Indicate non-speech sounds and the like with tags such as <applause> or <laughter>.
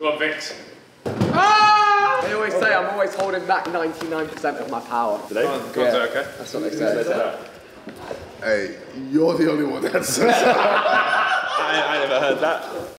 Go on, Vix. They always say I'm always holding back 99% of my power. Do they? go on, Yeah. okay? That's what they say. Hey, you're the only one that says <laughs> I, I never heard that.